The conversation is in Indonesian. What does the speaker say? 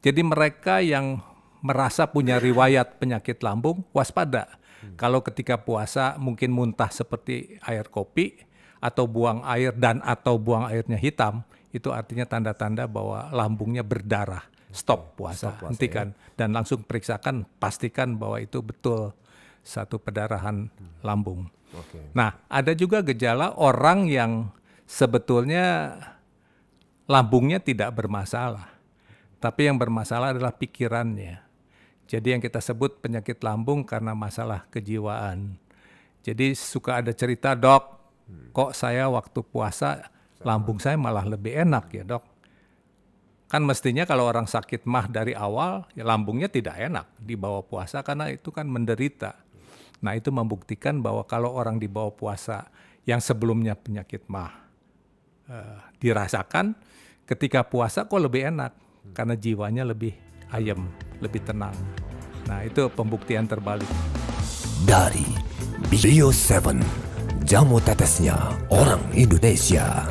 Jadi mereka yang merasa punya riwayat penyakit lambung waspada. Hmm. Kalau ketika puasa mungkin muntah seperti air kopi atau buang air dan atau buang airnya hitam, itu artinya tanda-tanda bahwa lambungnya berdarah. Stop puasa, Stop puasa hentikan ya. dan langsung periksakan, pastikan bahwa itu betul satu pendarahan hmm. lambung. Okay. Nah, ada juga gejala orang yang sebetulnya lambungnya tidak bermasalah, tapi yang bermasalah adalah pikirannya. Jadi yang kita sebut penyakit lambung karena masalah kejiwaan. Jadi suka ada cerita dok, kok saya waktu puasa lambung saya malah lebih enak ya dok. Kan mestinya kalau orang sakit mah dari awal ya lambungnya tidak enak di bawah puasa karena itu kan menderita. Nah itu membuktikan bahwa kalau orang di bawah puasa yang sebelumnya penyakit mah uh, dirasakan, ketika puasa kok lebih enak karena jiwanya lebih ayem, lebih tenang. Nah, itu pembuktian terbalik. Dari Bio 7, jamu tetesnya orang Indonesia.